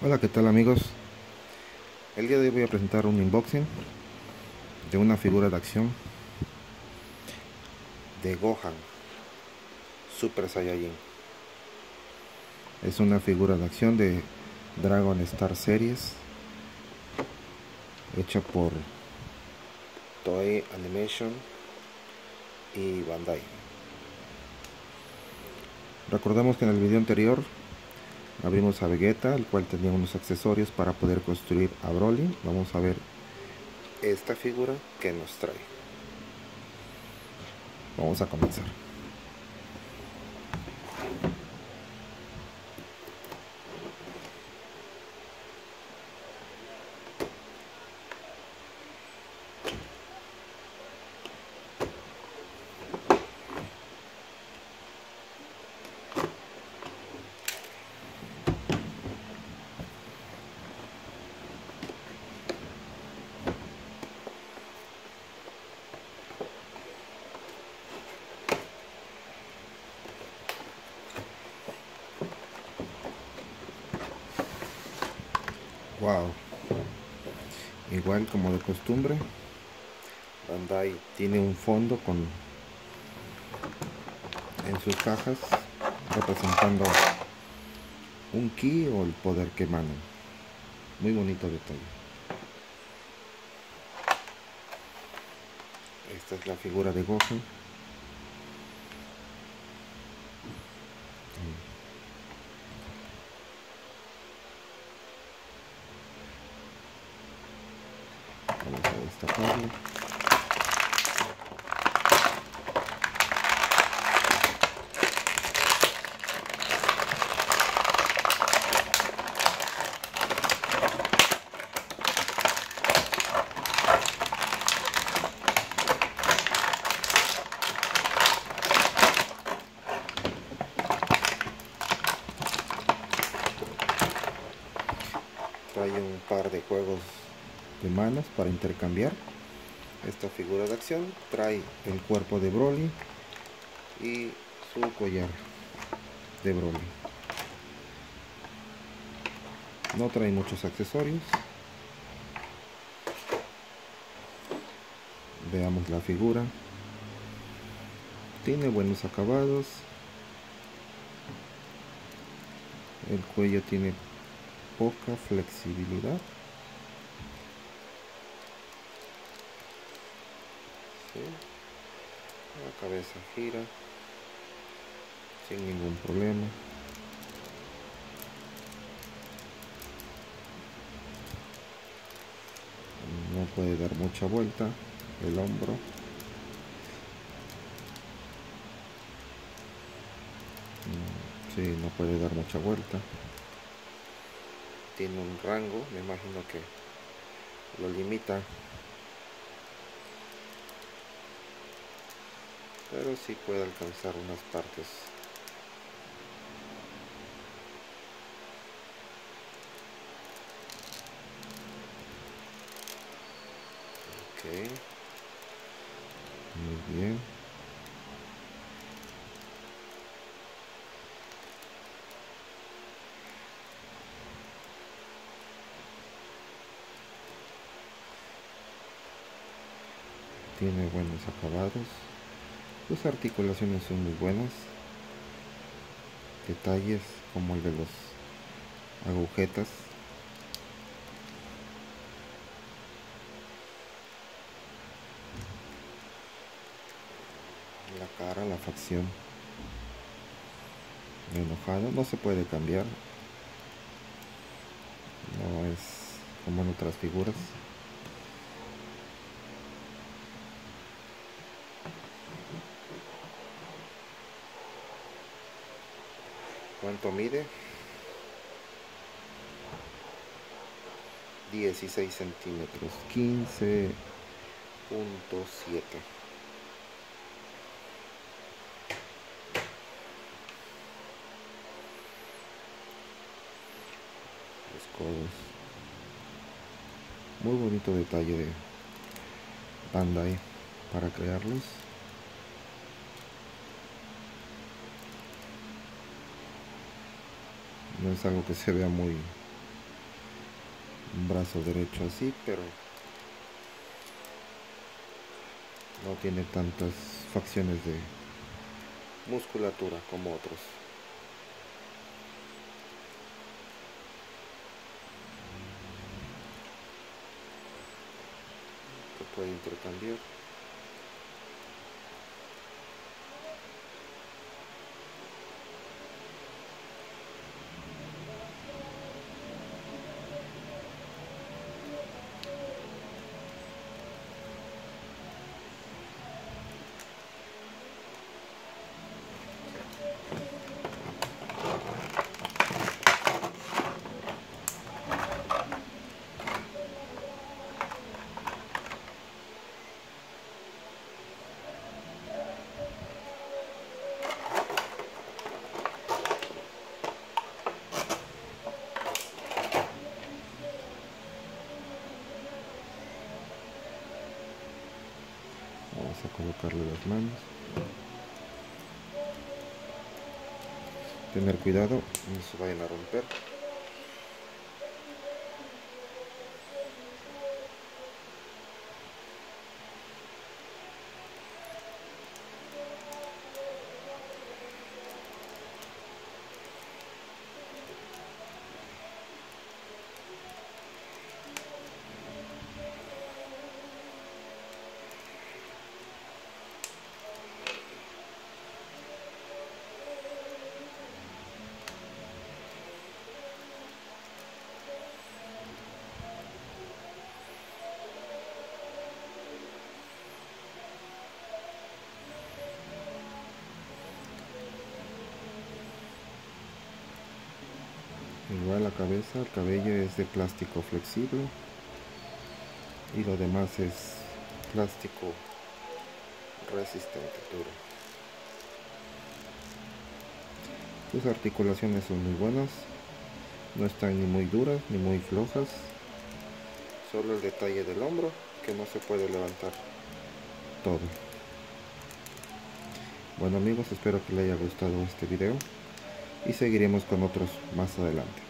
Hola, ¿qué tal amigos? El día de hoy voy a presentar un unboxing de una figura de acción de Gohan Super Saiyajin. Es una figura de acción de Dragon Star Series hecha por Toei Animation y Bandai. Recordemos que en el video anterior abrimos a Vegeta el cual tenía unos accesorios para poder construir a Broly. Vamos a ver esta figura que nos trae. Vamos a comenzar Wow. Igual como de costumbre, Bandai tiene un fondo con en sus cajas representando un ki o el poder que emana. Muy bonito detalle. Esta es la figura de Goku. Vamos a destaparlo. Trae un par de juegos de manos para intercambiar. Esta figura de acción trae el cuerpo de Broly y su collar de Broly. No trae muchos accesorios. Veamos la figura. Tiene buenos acabados. El cuello tiene poca flexibilidad la cabeza gira. Sin ningún problema. No puede dar mucha vuelta. El hombro. Si sí, no puede dar mucha vuelta. Tiene un rango me imagino que lo limita pero sí puede alcanzar unas partes. Ok. Muy bien. Tiene buenos acabados sus articulaciones son muy buenas. Detalles como el de los agujetas. La cara la facción. Enojado no se puede cambiar. No es como en otras figuras ¿Cuánto mide? 16 centímetros, 15.7. Los codos. Muy bonito detalle de Bandai para crearlos. No es algo que se vea muy brazo derecho así, pero no tiene tantas facciones de musculatura como otros. Se puede intercambiar. Vamos a colocarle las manos. Tener cuidado no se vayan a romper igual la cabeza el cabello es de plástico flexible y lo demás es plástico resistente duro. Sus articulaciones son muy buenas no están ni muy duras ni muy flojas solo el detalle del hombro que no se puede levantar todo. Bueno amigos espero que les haya gustado este video y seguiremos con otros más adelante